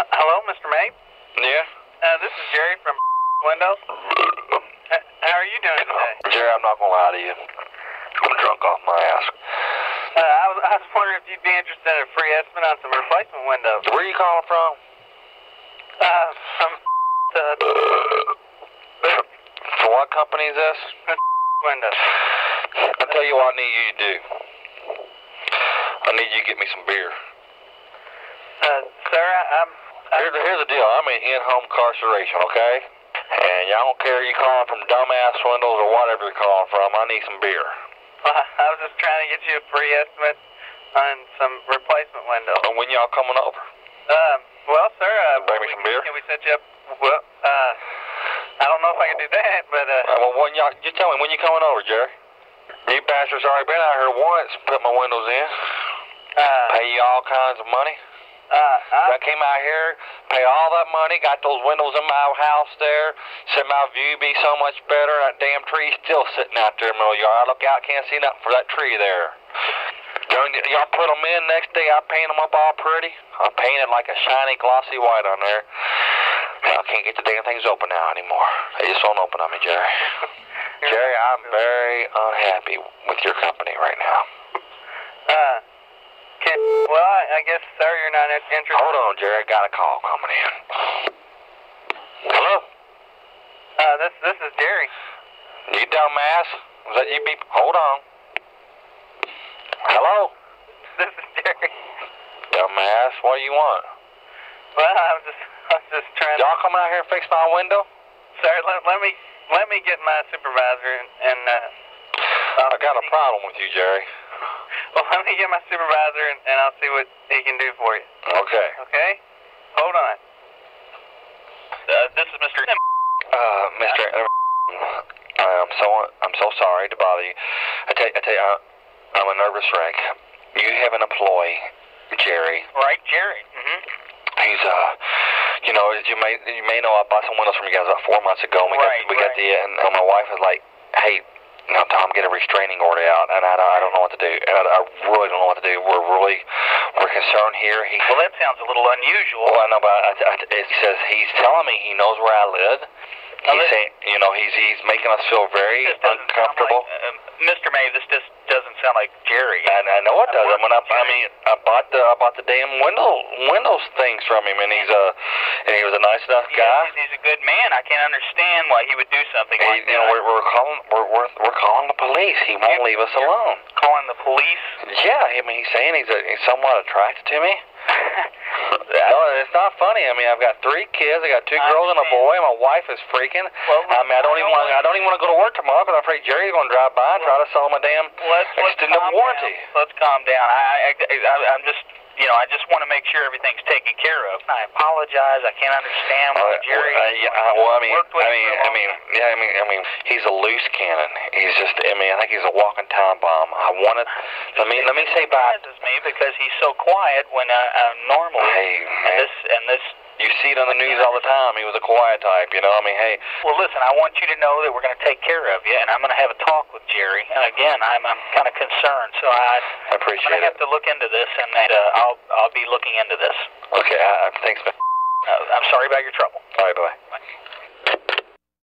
Uh, hello, Mr. May. Yeah? Uh, this is Jerry from Windows. Uh, how are you doing today? Jerry, I'm not gonna lie to you. I'm drunk off my ass. Uh, I was I was wondering if you'd be interested in a free estimate on some replacement windows. Where are you calling from? Uh, from the For what company is this? windows. I'll tell you what I need you to do. I need you to get me some beer. Uh, sir, I'm. Here's the, here's the deal. I'm in in-home incarceration, okay? And y'all don't care you calling from dumbass swindles or whatever you're calling from. I need some beer. I was just trying to get you a free estimate on some replacement windows. And when y'all coming over? Um, well, sir, uh, Bring me we- some beer? Can we set you up? Well, uh, I don't know if I can do that, but uh, Uh, well, when y'all, just tell me when you coming over, Jerry. You bastards already been out here once, put my windows in, uh, pay you all kinds of money. Uh, I, I came out here, pay all that money, got those windows in my house there, said my view be so much better. That damn tree's still sitting out there in the middle of the yard. I look out, can't see nothing for that tree there. Y'all y'all put them in, next day I paint them up all pretty. I paint it like a shiny, glossy white on there. I can't get the damn things open now anymore. They just won't open on me, Jerry. Jerry, I'm very unhappy with your company right now. uh, can, well, I, guess, sir, you're not in- interested. Hold on, Jerry. I got a call coming in. Hello? Uh, this this is Jerry. You dumbass? Was that you be... Hold on. Hello? This is Jerry. Dumbass, what do you want? Well, I was just I was just trying to. Y'all come out here and fix my window? Sir, let, let me let me get my supervisor and, and uh, I got a problem with you, Jerry. Well, let me get my supervisor and, and I'll see what he can do for you. Okay. Okay? Hold on. Uh, this is Mr. Uh, Mr. I'm so I'm so sorry to bother you. I tell, I tell you, I, I'm a nervous wreck. You have an employee, Jerry. Right, Jerry. Mm-hmm. He's uh, you know, as you may you may know, I bought some windows from you guys about four months ago. And we Right, got we got the and my wife was like, hey. Now, Tom, get a restraining order out, and I, don't- I don't know what to do. And I, I really don't know what to do. We're really, we're concerned here. He, Well, that sounds a little unusual. well, I know, but I, I, it says he's telling me he knows where I live. He's this- saying, you know, he's he's making us feel very uncomfortable. Like, uh, Mr. May, this just doesn't sound like Jerry. And I know it I've doesn't. When I, I mean, I bought the I bought the damn window windows things from him, and he's a and he was a nice enough He- guy. He's, a good man. I can't understand why he would do something He, like you know, we're, we're calling we're, we're we're calling the police. He won't leave us alone. calling the police. Yeah, I mean, he's saying he's, a, he's somewhat attracted to me. No, it's not funny. I mean, I've got three kids. I got two girls and a boy. My wife is freaking. Well, I mean, I don't even want. I don't even want to go to work tomorrow because I'm afraid Jerry's going to drive by and try to sell him a damn let's, let's extended calm warranty. Down. Let's calm down. I, I, I, I'm just, you know, I just want to make sure everything's taken care of. I apologize. I can't understand why Uh, Jerry. uh, yeah, uh, well, I mean, with I mean, I mean, time. yeah, I mean, I mean, he's a loose cannon. He's just, I mean, I think he's a walking time bomb. I wanted, let me, let me say bye. surprises me because he's so quiet when uh, uh, normally. Hey, and man. this and this. You see it on the news all the time. He was a quiet type, you know. I mean, hey, Well, listen, I want you to know that we're going to take care of you, and I'm going to have a talk with Jerry. And again, I'm I'm kind of concerned, so I. I appreciate I'm going to have to look into this, and uh, I'll I'll be looking into this. Okay, I, thanks, man. Uh, I'm sorry about your trouble. All right, bye. Bye.